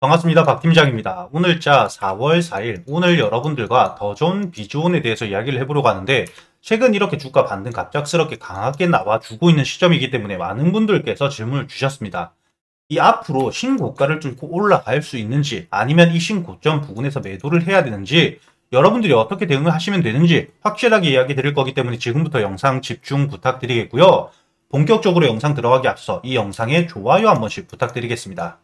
반갑습니다. 박 팀장입니다. 오늘자 4월 4일 오늘 여러분들과 더 좋은 비주온에 대해서 이야기를 해보려고 하는데 최근 이렇게 주가 반등 갑작스럽게 강하게 나와주고 있는 시점이기 때문에 많은 분들께서 질문을 주셨습니다. 이 앞으로 신고가를 뚫고 올라갈 수 있는지 아니면 이 신고점 부근에서 매도를 해야 되는지 여러분들이 어떻게 대응을 하시면 되는지 확실하게 이야기 드릴 거기 때문에 지금부터 영상 집중 부탁드리겠고요. 본격적으로 영상 들어가기 앞서 이 영상에 좋아요 한 번씩 부탁드리겠습니다.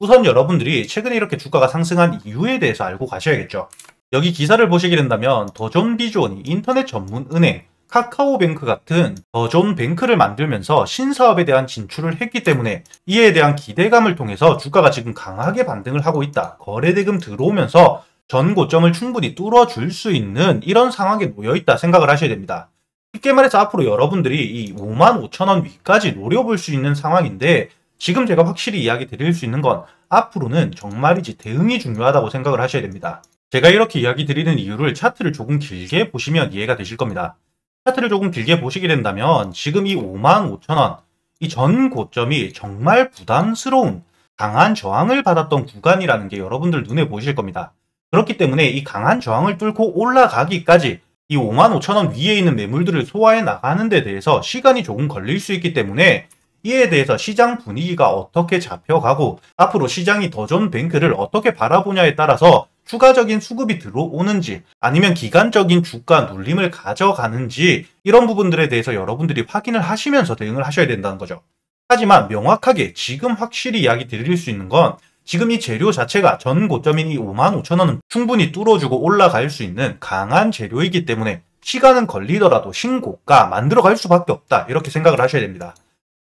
우선 여러분들이 최근에 이렇게 주가가 상승한 이유에 대해서 알고 가셔야겠죠. 여기 기사를 보시게 된다면 더존비즈온이 인터넷 전문 은행, 카카오뱅크 같은 더존 뱅크를 만들면서 신사업에 대한 진출을 했기 때문에 이에 대한 기대감을 통해서 주가가 지금 강하게 반등을 하고 있다. 거래대금 들어오면서 전 고점을 충분히 뚫어줄 수 있는 이런 상황에 놓여있다 생각을 하셔야 됩니다. 쉽게 말해서 앞으로 여러분들이 이 5만 5천 원 위까지 노려볼 수 있는 상황인데 지금 제가 확실히 이야기 드릴 수 있는 건 앞으로는 정말이지 대응이 중요하다고 생각을 하셔야 됩니다. 제가 이렇게 이야기 드리는 이유를 차트를 조금 길게 보시면 이해가 되실 겁니다. 차트를 조금 길게 보시게 된다면 지금 이 55,000원 이 전 고점이 정말 부담스러운 강한 저항을 받았던 구간이라는 게 여러분들 눈에 보이실 겁니다. 그렇기 때문에 이 강한 저항을 뚫고 올라가기까지 이 55,000원 위에 있는 매물들을 소화해 나가는 데 대해서 시간이 조금 걸릴 수 있기 때문에 이에 대해서 시장 분위기가 어떻게 잡혀가고 앞으로 시장이 더존 뱅크를 어떻게 바라보냐에 따라서 추가적인 수급이 들어오는지 아니면 기간적인 주가 눌림을 가져가는지 이런 부분들에 대해서 여러분들이 확인을 하시면서 대응을 하셔야 된다는 거죠. 하지만 명확하게 지금 확실히 이야기 드릴 수 있는 건 지금 이 재료 자체가 전 고점인 이 5만 5천 원은 충분히 뚫어주고 올라갈 수 있는 강한 재료이기 때문에 시간은 걸리더라도 신고가 만들어갈 수밖에 없다 이렇게 생각을 하셔야 됩니다.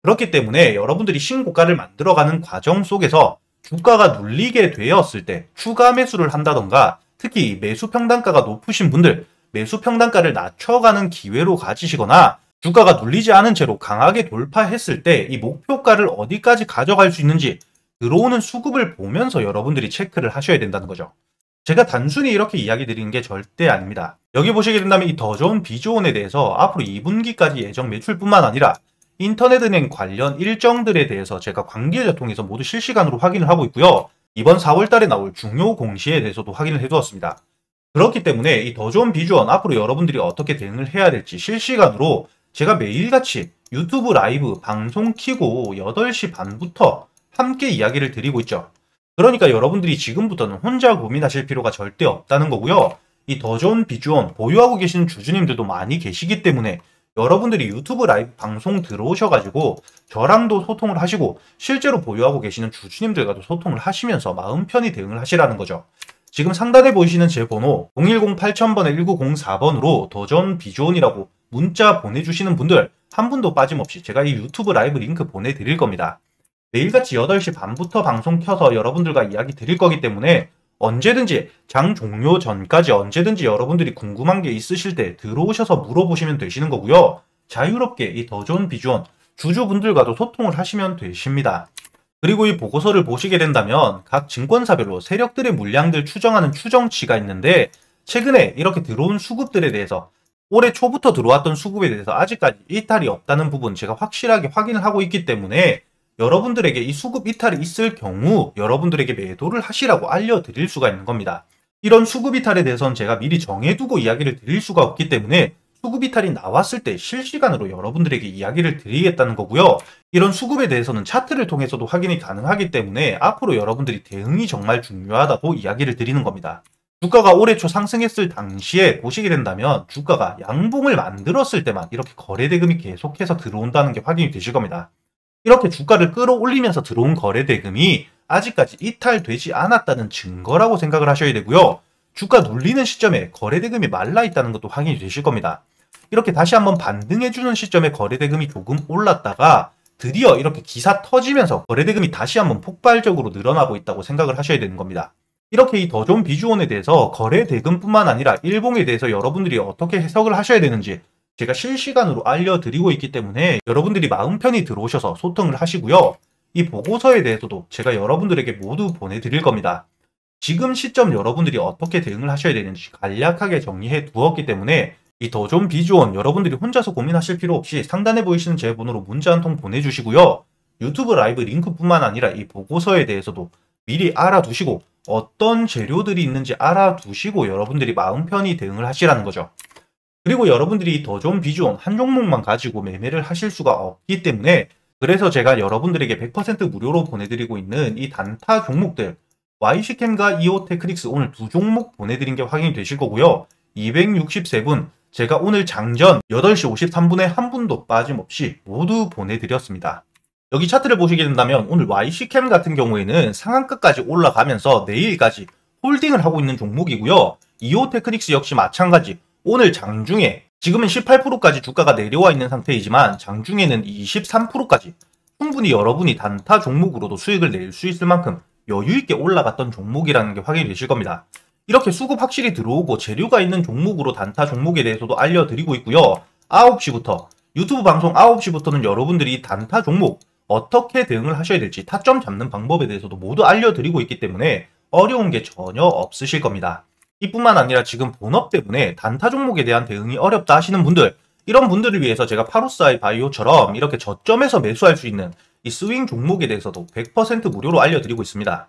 그렇기 때문에 여러분들이 신고가를 만들어가는 과정 속에서 주가가 눌리게 되었을 때 추가 매수를 한다던가 특히 매수 평단가가 높으신 분들 매수 평단가를 낮춰가는 기회로 가지시거나 주가가 눌리지 않은 채로 강하게 돌파했을 때 이 목표가를 어디까지 가져갈 수 있는지 들어오는 수급을 보면서 여러분들이 체크를 하셔야 된다는 거죠. 제가 단순히 이렇게 이야기 드리는 게 절대 아닙니다. 여기 보시게 된다면 이 더 좋은 비조온에 대해서 앞으로 2분기까지 예정 매출뿐만 아니라 인터넷 은행 관련 일정들에 대해서 제가 관계자 통해서 모두 실시간으로 확인을 하고 있고요. 이번 4월 달에 나올 중요 공시에 대해서도 확인을 해두었습니다. 그렇기 때문에 이 더 좋은 비주얼 앞으로 여러분들이 어떻게 대응을 해야 될지 실시간으로 제가 매일같이 유튜브 라이브 방송 키고 8시 반부터 함께 이야기를 드리고 있죠. 그러니까 여러분들이 지금부터는 혼자 고민하실 필요가 절대 없다는 거고요. 이 더 좋은 비주얼 보유하고 계시는 주주님들도 많이 계시기 때문에 여러분들이 유튜브 라이브 방송 들어오셔가지고 저랑도 소통을 하시고 실제로 보유하고 계시는 주주님들과도 소통을 하시면서 마음 편히 대응을 하시라는 거죠. 지금 상단에 보이시는 제 번호 010-8000번에 1904번으로 더존비즈온이라고 문자 보내주시는 분들 한 분도 빠짐없이 제가 이 유튜브 라이브 링크 보내드릴 겁니다. 매일같이 8시 반부터 방송 켜서 여러분들과 이야기 드릴 거기 때문에 언제든지 장 종료 전까지 언제든지 여러분들이 궁금한 게 있으실 때 들어오셔서 물어보시면 되시는 거고요. 자유롭게 이 더 좋은 비주원 주주분들과도 소통을 하시면 되십니다. 그리고 이 보고서를 보시게 된다면 각 증권사별로 세력들의 물량들 추정하는 추정치가 있는데 최근에 이렇게 들어온 수급들에 대해서 올해 초부터 들어왔던 수급에 대해서 아직까지 이탈이 없다는 부분 제가 확실하게 확인을 하고 있기 때문에 여러분들에게 이 수급 이탈이 있을 경우 여러분들에게 매도를 하시라고 알려드릴 수가 있는 겁니다. 이런 수급 이탈에 대해서는 제가 미리 정해두고 이야기를 드릴 수가 없기 때문에 수급 이탈이 나왔을 때 실시간으로 여러분들에게 이야기를 드리겠다는 거고요. 이런 수급에 대해서는 차트를 통해서도 확인이 가능하기 때문에 앞으로 여러분들이 대응이 정말 중요하다고 이야기를 드리는 겁니다. 주가가 올해 초 상승했을 당시에 보시게 된다면 주가가 양봉을 만들었을 때만 이렇게 거래대금이 계속해서 들어온다는 게 확인이 되실 겁니다. 이렇게 주가를 끌어올리면서 들어온 거래 대금이 아직까지 이탈되지 않았다는 증거라고 생각을 하셔야 되고요. 주가 눌리는 시점에 거래 대금이 말라 있다는 것도 확인이 되실 겁니다. 이렇게 다시 한번 반등해주는 시점에 거래 대금이 조금 올랐다가 드디어 이렇게 기사 터지면서 거래 대금이 다시 한번 폭발적으로 늘어나고 있다고 생각을 하셔야 되는 겁니다. 이렇게 이 더 좋은 비주원에 대해서 거래 대금뿐만 아니라 일봉에 대해서 여러분들이 어떻게 해석을 하셔야 되는지 제가 실시간으로 알려드리고 있기 때문에 여러분들이 마음 편히 들어오셔서 소통을 하시고요. 이 보고서에 대해서도 제가 여러분들에게 모두 보내드릴 겁니다. 지금 시점 여러분들이 어떻게 대응을 하셔야 되는지 간략하게 정리해 두었기 때문에 이 더 좀 비주원 여러분들이 혼자서 고민하실 필요 없이 상단에 보이시는 제 번호로 문자 한 통 보내주시고요. 유튜브 라이브 링크뿐만 아니라 이 보고서에 대해서도 미리 알아두시고 어떤 재료들이 있는지 알아두시고 여러분들이 마음 편히 대응을 하시라는 거죠. 그리고 여러분들이 더 좋은 비주얼 한 종목만 가지고 매매를 하실 수가 없기 때문에 그래서 제가 여러분들에게 100% 무료로 보내드리고 있는 이 단타 종목들 YC캠과 이오테크닉스 오늘 두 종목 보내드린 게 확인이 되실 거고요. 263분 제가 오늘 장전 8시 53분에 한 분도 빠짐없이 모두 보내드렸습니다. 여기 차트를 보시게 된다면 오늘 YC캠 같은 경우에는 상한가까지 올라가면서 내일까지 홀딩을 하고 있는 종목이고요. 이오테크닉스 역시 마찬가지 오늘 장중에 지금은 18%까지 주가가 내려와 있는 상태이지만 장중에는 23%까지 충분히 여러분이 단타 종목으로도 수익을 낼 수 있을 만큼 여유있게 올라갔던 종목이라는 게 확인이 되실 겁니다. 이렇게 수급 확실히 들어오고 재료가 있는 종목으로 단타 종목에 대해서도 알려드리고 있고요. 9시부터 유튜브 방송 9시부터는 여러분들이 단타 종목 어떻게 대응을 하셔야 될지 타점 잡는 방법에 대해서도 모두 알려드리고 있기 때문에 어려운 게 전혀 없으실 겁니다. 이뿐만 아니라 지금 본업 때문에 단타 종목에 대한 대응이 어렵다 하시는 분들 이런 분들을 위해서 제가 파로스아이 바이오처럼 이렇게 저점에서 매수할 수 있는 이 스윙 종목에 대해서도 100% 무료로 알려드리고 있습니다.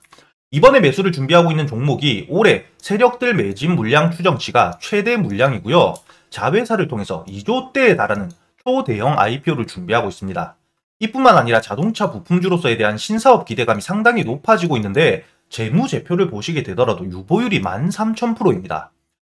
이번에 매수를 준비하고 있는 종목이 올해 세력들 매진 물량 추정치가 최대 물량이고요. 자회사를 통해서 2조대에 달하는 초대형 IPO를 준비하고 있습니다. 이뿐만 아니라 자동차 부품주로서에 대한 신사업 기대감이 상당히 높아지고 있는데 재무제표를 보시게 되더라도 유보율이 13,000%입니다.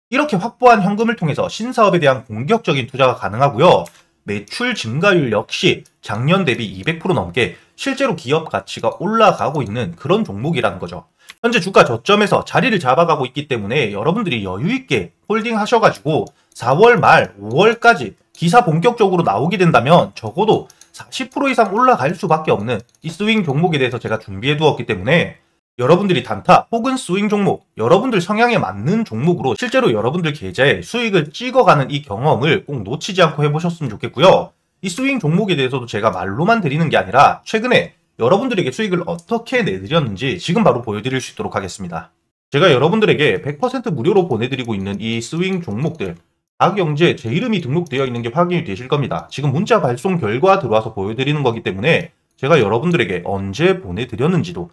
이렇게 확보한 현금을 통해서 신사업에 대한 공격적인 투자가 가능하고요. 매출 증가율 역시 작년 대비 200% 넘게 실제로 기업 가치가 올라가고 있는 그런 종목이라는 거죠. 현재 주가 저점에서 자리를 잡아가고 있기 때문에 여러분들이 여유있게 홀딩 하셔가지고 4월 말 5월까지 기사 본격적으로 나오게 된다면 적어도 40% 이상 올라갈 수밖에 없는 이 스윙 종목에 대해서 제가 준비해 두었기 때문에 여러분들이 단타 혹은 스윙 종목, 여러분들 성향에 맞는 종목으로 실제로 여러분들 계좌에 수익을 찍어가는 이 경험을 꼭 놓치지 않고 해보셨으면 좋겠고요. 이 스윙 종목에 대해서도 제가 말로만 드리는 게 아니라 최근에 여러분들에게 수익을 어떻게 내드렸는지 지금 바로 보여드릴 수 있도록 하겠습니다. 제가 여러분들에게 100% 무료로 보내드리고 있는 이 스윙 종목들 다경제 제 이름이 등록되어 있는 게 확인이 되실 겁니다. 지금 문자 발송 결과 들어와서 보여드리는 거기 때문에 제가 여러분들에게 언제 보내드렸는지도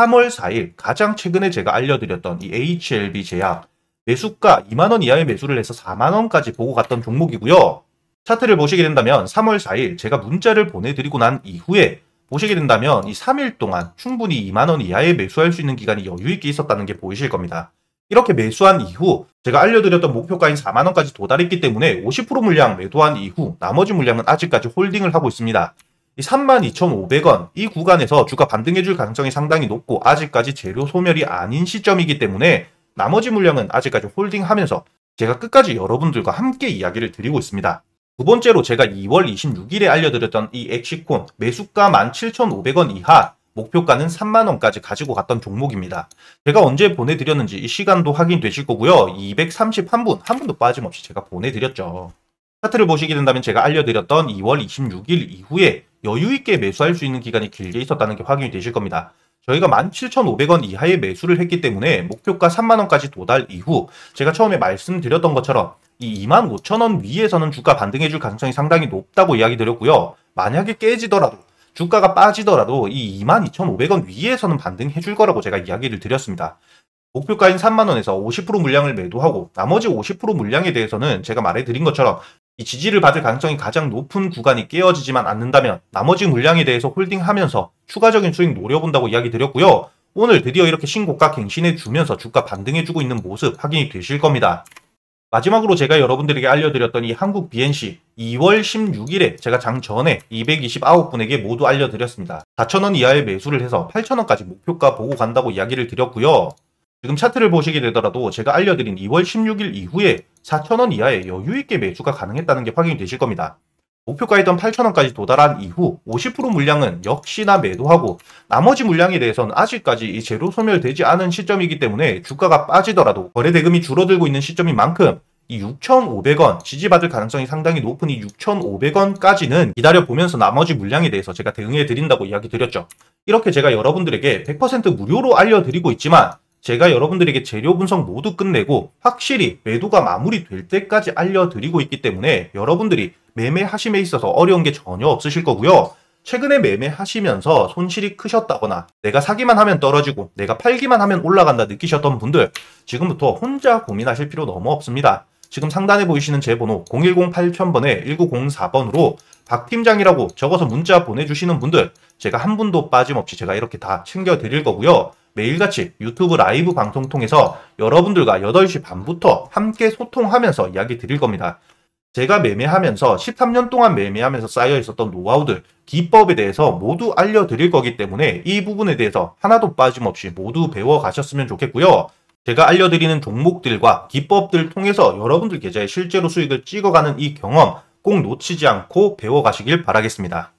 3월 4일 가장 최근에 제가 알려드렸던 이 HLB 제약 매수가 2만원 이하의 매수를 해서 4만원까지 보고 갔던 종목이고요. 차트를 보시게 된다면 3월 4일 제가 문자를 보내드리고 난 이후에 보시게 된다면 이 3일 동안 충분히 2만원 이하의 매수할 수 있는 기간이 여유있게 있었다는 게 보이실 겁니다. 이렇게 매수한 이후 제가 알려드렸던 목표가인 4만원까지 도달했기 때문에 50% 물량 매도한 이후 나머지 물량은 아직까지 홀딩을 하고 있습니다. 이 32,500원 이 구간에서 주가 반등해줄 가능성이 상당히 높고 아직까지 재료 소멸이 아닌 시점이기 때문에 나머지 물량은 아직까지 홀딩하면서 제가 끝까지 여러분들과 함께 이야기를 드리고 있습니다. 두 번째로 제가 2월 26일에 알려드렸던 이 엑시콘 매수가 17,500원 이하 목표가는 3만원까지 가지고 갔던 종목입니다. 제가 언제 보내드렸는지 이 시간도 확인되실 거고요. 231분, 한 분도 빠짐없이 제가 보내드렸죠. 차트를 보시게 된다면 제가 알려드렸던 2월 26일 이후에 여유 있게 매수할 수 있는 기간이 길게 있었다는 게 확인이 되실 겁니다. 저희가 17,500원 이하의 매수를 했기 때문에 목표가 3만원까지 도달 이후 제가 처음에 말씀드렸던 것처럼 이 25,000원 위에서는 주가 반등해줄 가능성이 상당히 높다고 이야기 드렸고요. 만약에 깨지더라도 주가가 빠지더라도 이 22,500원 위에서는 반등해줄 거라고 제가 이야기를 드렸습니다. 목표가인 3만원에서 50% 물량을 매도하고 나머지 50% 물량에 대해서는 제가 말해드린 것처럼 이 지지를 받을 가능성이 가장 높은 구간이 깨어지지만 않는다면 나머지 물량에 대해서 홀딩하면서 추가적인 수익 노려본다고 이야기 드렸고요. 오늘 드디어 이렇게 신고가 갱신해 주면서 주가 반등해주고 있는 모습 확인이 되실 겁니다. 마지막으로 제가 여러분들에게 알려드렸던 이 한국 BNC 2월 16일에 제가 장 전에 229분에게 모두 알려드렸습니다. 4,000원 이하의 매수를 해서 8,000원까지 목표가 보고 간다고 이야기를 드렸고요. 지금 차트를 보시게 되더라도 제가 알려드린 2월 16일 이후에 4,000원 이하의 여유있게 매수가 가능했다는 게 확인이 되실 겁니다. 목표가였던 8,000원까지 도달한 이후 50% 물량은 역시나 매도하고 나머지 물량에 대해서는 아직까지 이 제로 소멸되지 않은 시점이기 때문에 주가가 빠지더라도 거래 대금이 줄어들고 있는 시점인 만큼 이 6,500원 지지받을 가능성이 상당히 높은 이 6,500원까지는 기다려 보면서 나머지 물량에 대해서 제가 대응해 드린다고 이야기 드렸죠. 이렇게 제가 여러분들에게 100% 무료로 알려드리고 있지만 제가 여러분들에게 재료 분석 모두 끝내고 확실히 매도가 마무리될 때까지 알려드리고 있기 때문에 여러분들이 매매하심에 있어서 어려운 게 전혀 없으실 거고요. 최근에 매매하시면서 손실이 크셨다거나 내가 사기만 하면 떨어지고 내가 팔기만 하면 올라간다 느끼셨던 분들 지금부터 혼자 고민하실 필요 너무 없습니다. 지금 상단에 보이시는 제 번호 010-8000번에 1904번으로 박 팀장이라고 적어서 문자 보내주시는 분들 제가 한 분도 빠짐없이 제가 이렇게 다 챙겨드릴 거고요. 매일같이 유튜브 라이브 방송 통해서 여러분들과 8시 반부터 함께 소통하면서 이야기 드릴 겁니다. 제가 매매하면서 13년 동안 매매하면서 쌓여 있었던 노하우들, 기법에 대해서 모두 알려드릴 거기 때문에 이 부분에 대해서 하나도 빠짐없이 모두 배워 가셨으면 좋겠고요. 제가 알려드리는 종목들과 기법들 통해서 여러분들 계좌에 실제로 수익을 찍어가는 이 경험 꼭 놓치지 않고 배워 가시길 바라겠습니다.